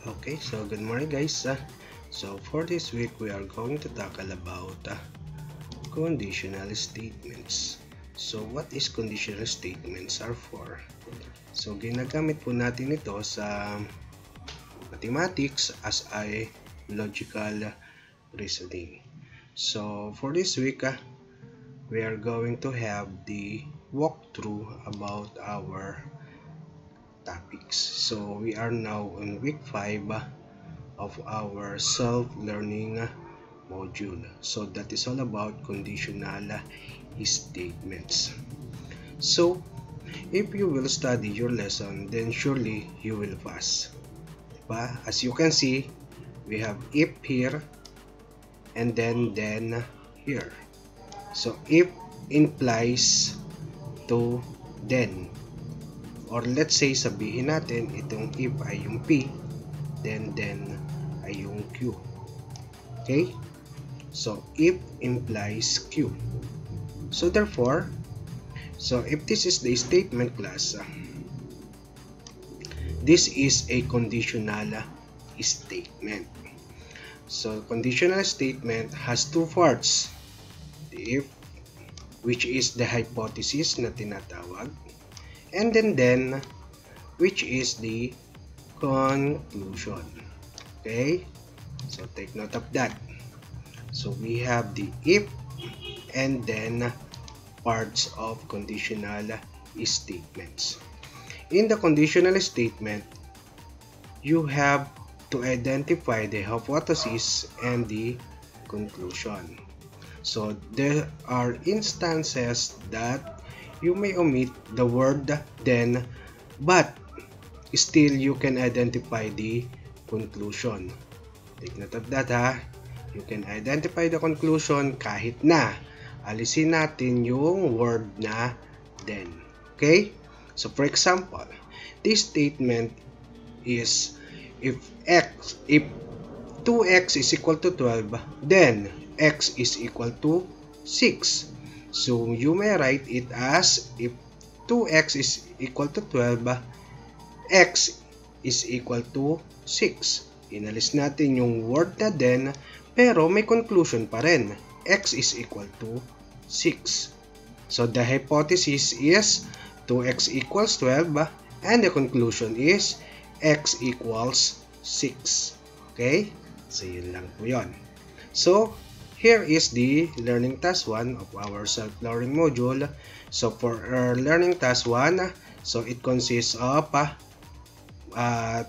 Okay, so good morning guys. Uh, so for this week, we are going to tackle about uh, conditional statements. So what is conditional statements are for? So ginagamit po natin ito sa mathematics as a logical reasoning. So for this week, uh, we are going to have the walkthrough about our topics. So we are now in week 5 uh, of our self-learning uh, module. So that is all about conditional statements. So if you will study your lesson, then surely you will pass. Diba? As you can see, we have if here and then then here. So if implies to then or let's say sabihin natin itong if ay yung P then then ay yung Q. Okay? So if implies Q. So therefore so if this is the statement class uh, this is a conditional statement. So conditional statement has two parts. The if which is the hypothesis na tinatawag and then then which is the conclusion? Okay so take note of that. So we have the if and then parts of conditional statements. In the conditional statement you have to identify the hypothesis and the conclusion. So there are instances that you may omit the word then but still you can identify the conclusion. Take note of that ha. You can identify the conclusion kahit na alisin natin yung word na then. Okay? So for example, this statement is if x if 2x is equal to 12 then x is equal to 6 So, you may write it as if 2x is equal to 12, x is equal to 6. Inalis natin yung word na then, pero may conclusion pa rin. x is equal to 6. So, the hypothesis is 2x equals 12 and the conclusion is x equals 6. Okay? So, yun lang po yun. So, Here is the learning task 1 of our self-learning module. So for our learning task 1, so it consists of uh, uh,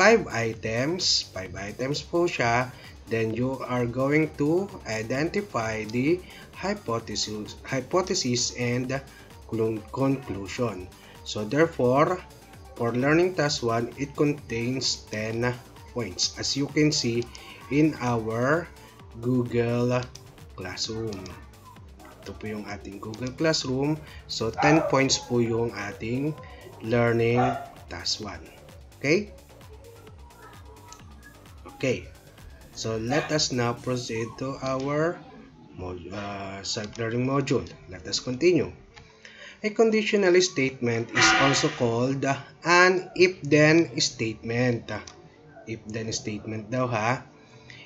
5 items. 5 items po siya. Then you are going to identify the hypothesis, hypothesis and conclusion. So therefore, for learning task 1, it contains 10 points. As you can see in our Google Classroom. Ito po yung ating Google Classroom. So, 10 points po yung ating learning task 1. Okay? Okay. So, let us now proceed to our uh, self-learning module. Let us continue. A conditional statement is also called an if-then statement. If-then statement daw ha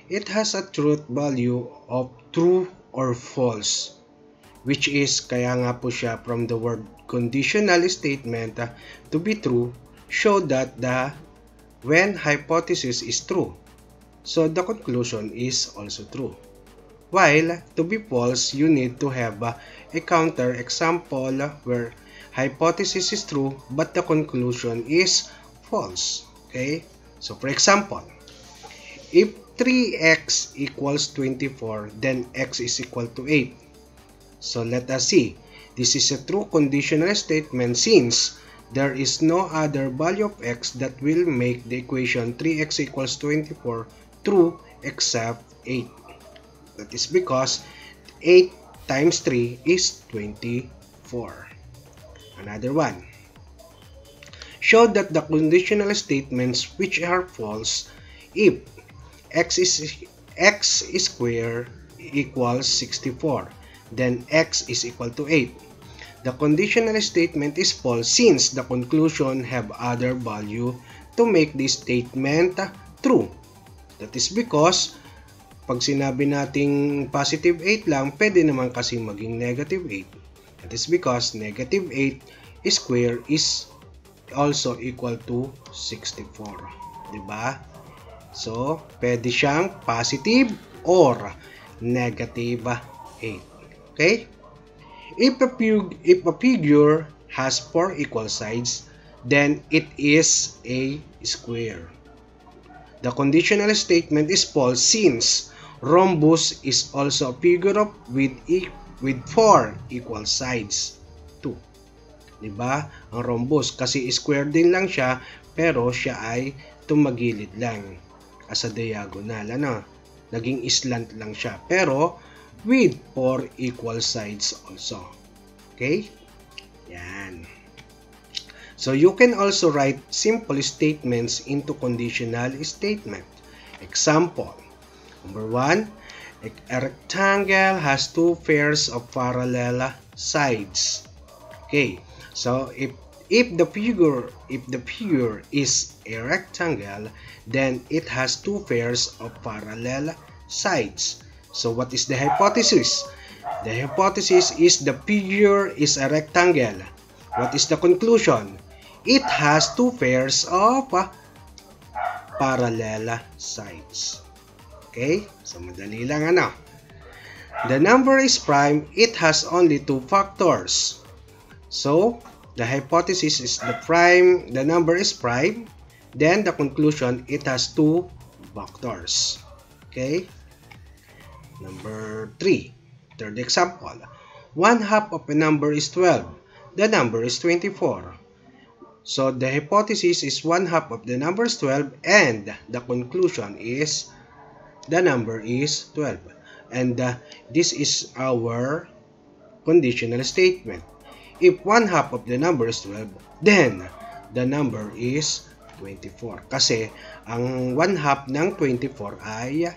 it has a truth value of true or false which is kaya nga po siya from the word conditional statement uh, to be true show that the when hypothesis is true. So the conclusion is also true. While to be false you need to have uh, a counter example where hypothesis is true but the conclusion is false. Okay? So for example if 3x equals 24, then x is equal to 8. So let us see. This is a true conditional statement since there is no other value of x that will make the equation 3x equals 24 true except 8. That is because 8 times 3 is 24. Another one. Show that the conditional statements which are false if x is x square equals 64 then x is equal to 8 the conditional statement is false since the conclusion have other value to make this statement true. That is because pag sinabi nating positive 8 lang, pwede naman kasi maging negative 8. That is because negative 8 square is also equal to 64. Diba? So, pwede siyang positive or negative 8. Okay? If a, if a figure has four equal sides, then it is a square. The conditional statement is false since rhombus is also a figure of with e with four equal sides. 2. 'Di ba? Ang rhombus kasi square din lang siya pero siya ay tumagilid lang as a diagonal ano. Naging slant lang siya pero with four equal sides also. Okay? Yan. So you can also write simple statements into conditional statement. Example, number one, a rectangle has two pairs of parallel sides. Okay, so if if the figure if the figure is a rectangle, then it has two pairs of parallel sides. So what is the hypothesis? The hypothesis is the figure is a rectangle. What is the conclusion? it has two pairs of uh, parallel sides. Okay? So, madali lang ano. The number is prime, it has only two factors. So, the hypothesis is the prime, the number is prime, then the conclusion, it has two factors. Okay? Number 3. Third example. One half of a number is 12. The number is 24. So the hypothesis is 1 half of the number is 12 and the conclusion is the number is 12. And uh, this is our conditional statement. If 1 half of the number is 12, then the number is 24. Kasi ang 1 half ng 24 ay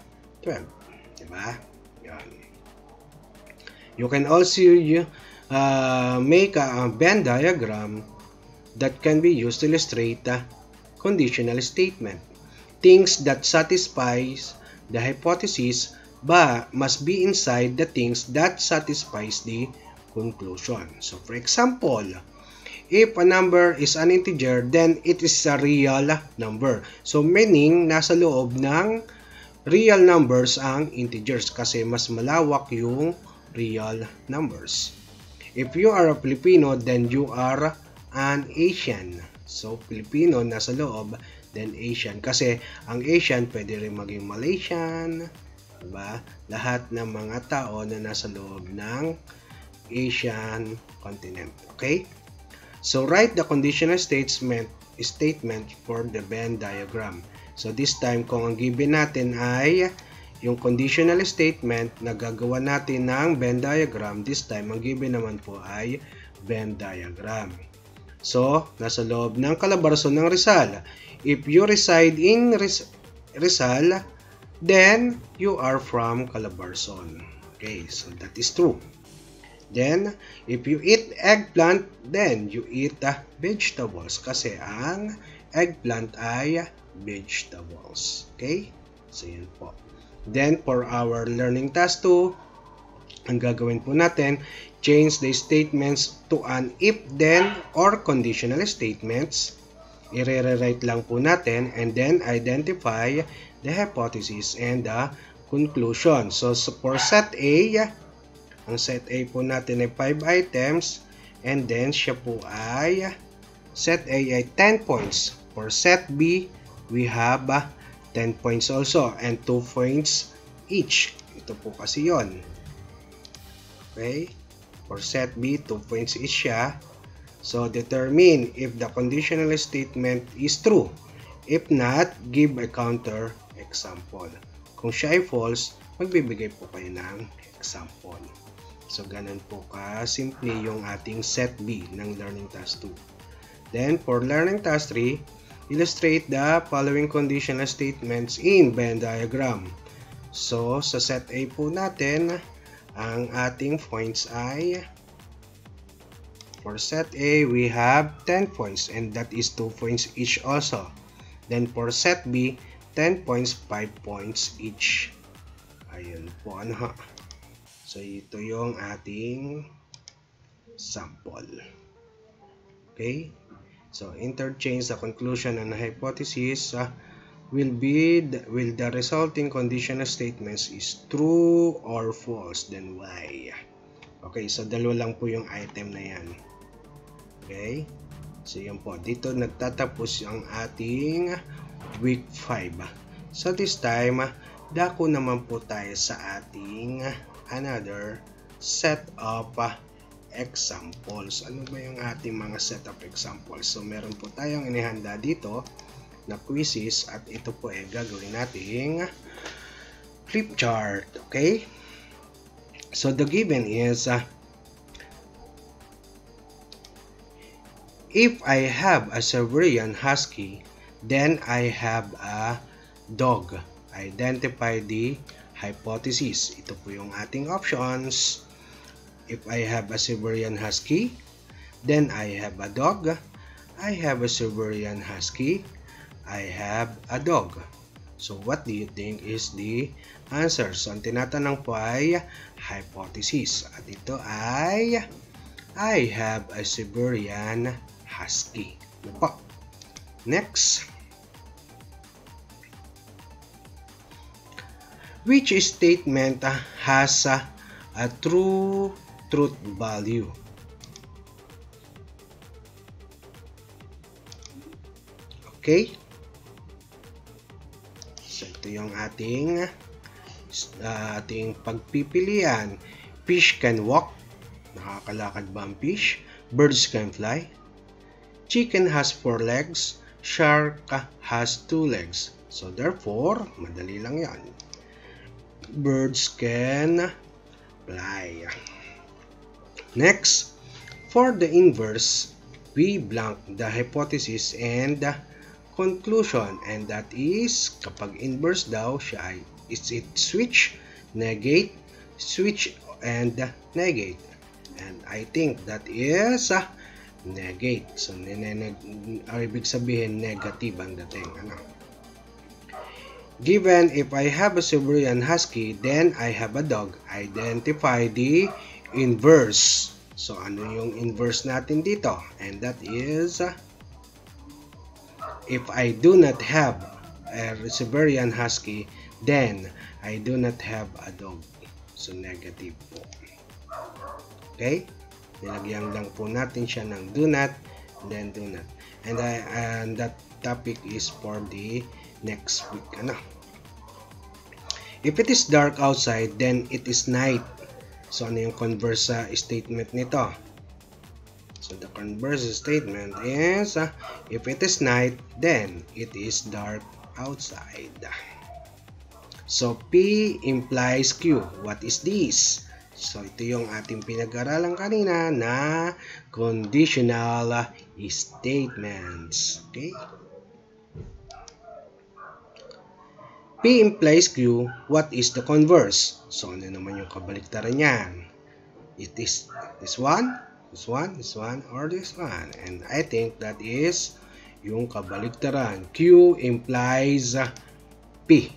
12. Diba? Yan. You can also uh, make a Venn diagram that can be used to illustrate the conditional statement. Things that satisfies the hypothesis but must be inside the things that satisfies the conclusion. So for example, if a number is an integer, then it is a real number. So meaning, nasa loob ng real numbers ang integers kasi mas malawak yung real numbers. If you are a Filipino, then you are and Asian. So, Filipino nasa loob, then Asian. Kasi ang Asian pwede rin maging Malaysian, diba? Lahat ng mga tao na nasa loob ng Asian continent. Okay? So, write the conditional statement statement for the Venn diagram. So, this time, kung ang given natin ay yung conditional statement na gagawa natin ng Venn diagram, this time, ang given naman po ay Venn diagram. So, nasa loob ng Calabarzon ng Rizal. If you reside in Riz Rizal, then you are from Calabarzon. Okay, so that is true. Then, if you eat eggplant, then you eat uh, vegetables kasi ang eggplant ay vegetables. Okay? So, yun po. Then, for our learning task 2, ang gagawin po natin, change the statements to an if-then or conditional statements. I-rewrite lang po natin and then identify the hypothesis and the conclusion. So, for set A, ang set A po natin ay 5 items and then siya po ay set A ay 10 points. For set B, we have 10 points also and 2 points each. Ito po kasi yon. Okay? For set B, 2 points is siya. So, determine if the conditional statement is true. If not, give a counter example. Kung siya ay false, magbibigay po kayo ng example. So, ganun po ka simple yung ating set B ng Learning Task 2. Then, for Learning Task 3, illustrate the following conditional statements in Venn diagram. So, sa set A po natin, ang ating points ay for set A, we have 10 points and that is 2 points each also. Then for set B, 10 points, 5 points each. Ayun po, ano ha. So, ito yung ating sample. Okay? So, interchange the conclusion and hypothesis uh, will be the, will the resulting conditional statements is true or false then why? Okay so dalawa lang po yung item na yan. Okay? So yan po. Dito nagtatapos ang ating week 5 so this time dako naman po tayo sa ating another set of examples ano ba yung ating mga set of examples so meron po tayong inihanda dito na quizzes at ito po ay gagawin nating flip chart. Okay? So the given is uh, if I have a Siberian Husky, then I have a dog. Identify the hypothesis. Ito po yung ating options. If I have a Siberian Husky, then I have a dog. I have a Siberian Husky. I have a dog. So what do you think is the answer? So ang tinatanong po ay hypothesis. At ito ay I have a Siberian Husky. Ano po? Next. Which statement has a, a true truth value? Okay? So, ito yung ating uh, ating pagpipilian. Fish can walk. Nakakalakad ba ang fish? Birds can fly. Chicken has four legs. Shark has two legs. So, therefore, madali lang yan. Birds can fly. Next, for the inverse, we blank the hypothesis and conclusion and that is kapag inverse daw siya ay it's it switch negate switch and negate. And I think that is uh, negate. So ibig sabihin negative ang dating ano given if I have a Siberian Husky then I have a dog identify the inverse so ano yung inverse natin dito and that is if I do not have a Siberian Husky, then I do not have a dog. So, negative po. Okay? Nilagyan lang po natin siya ng do not, then do not. And, I, and that topic is for the next week. Ano? If it is dark outside, then it is night. So, ano yung converse statement nito? So the converse statement is uh, if it is night, then it is dark outside. So P implies Q. What is this? So ito yung ating pinag-aralan kanina na conditional statements. Okay? P implies Q. What is the converse? So ano naman yung kabaliktaran niyan? It is this one this one, this one, or this one. And I think that is yung kabaligtaran. Q implies P.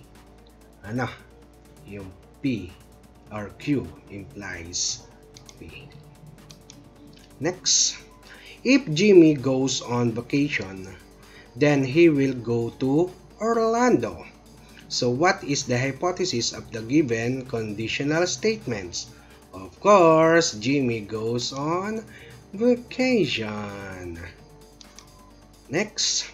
Ano? Yung P or Q implies P. Next. If Jimmy goes on vacation, then he will go to Orlando. So what is the hypothesis of the given conditional statements? Of course, Jimmy goes on vacation. Next,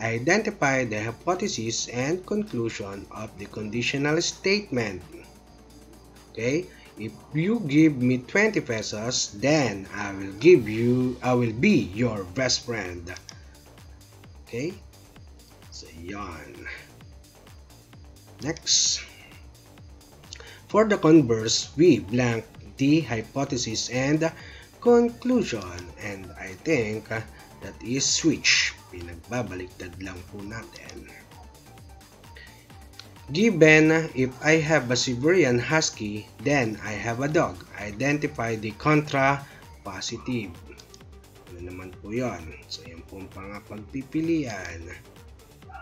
identify the hypothesis and conclusion of the conditional statement. Okay, if you give me 20 pesos, then I will give you, I will be your best friend. Okay, so yon. Next. For the converse, we blank the hypothesis and conclusion. And I think that is switch. Pinagbabaliktad lang po natin. Given if I have a Siberian Husky, then I have a dog. Identify the contra positive. Ano naman po yon? So, yan po ang pagpipilian.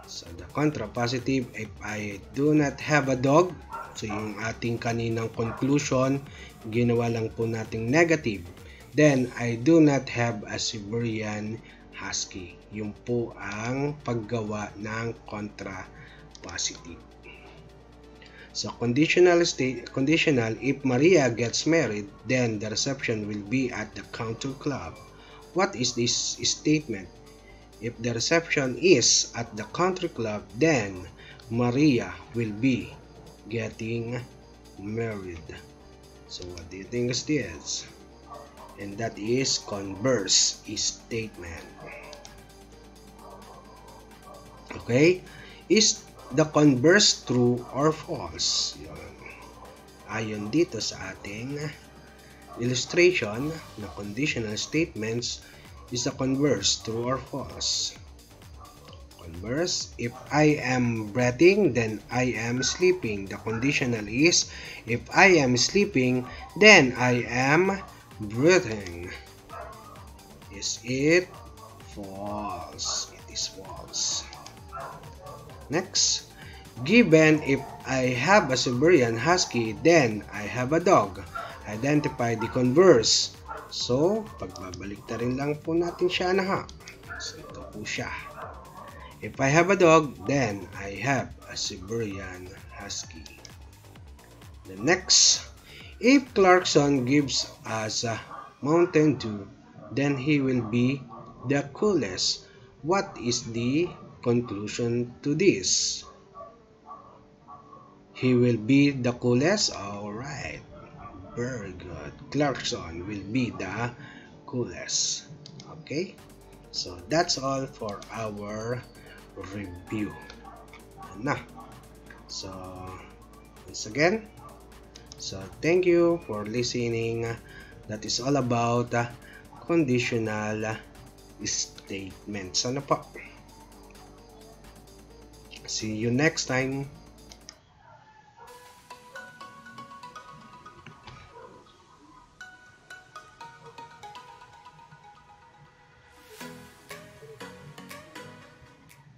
So, the contrapositive, if I do not have a dog, so yung ating kaninang conclusion, ginawa lang po nating negative. Then, I do not have a Siberian Husky. Yung po ang paggawa ng contrapositive. So, conditional state, conditional, if Maria gets married, then the reception will be at the country club. What is this statement? If the reception is at the country club, then Maria will be getting married. So what do you think is this? And that is converse statement. Okay? Is the converse true or false? Yun. Ayon dito sa ating illustration na conditional statements is the converse, true or false. Converse, if I am breathing, then I am sleeping. The conditional is, if I am sleeping, then I am breathing. Is it false? It is false. Next, given if I have a Siberian Husky, then I have a dog. Identify the converse. So, pagbabalik na rin lang po natin siya na ha. So, ito po siya. If I have a dog, then I have a Siberian Husky. The next, if Clarkson gives us a Mountain Dew, then he will be the coolest. What is the conclusion to this? He will be the coolest? Alright. Very good. Clarkson will be the coolest. Okay? So that's all for our review. Na. So once again, so thank you for listening. That is all about uh, conditional statements. Ano po? See you next time.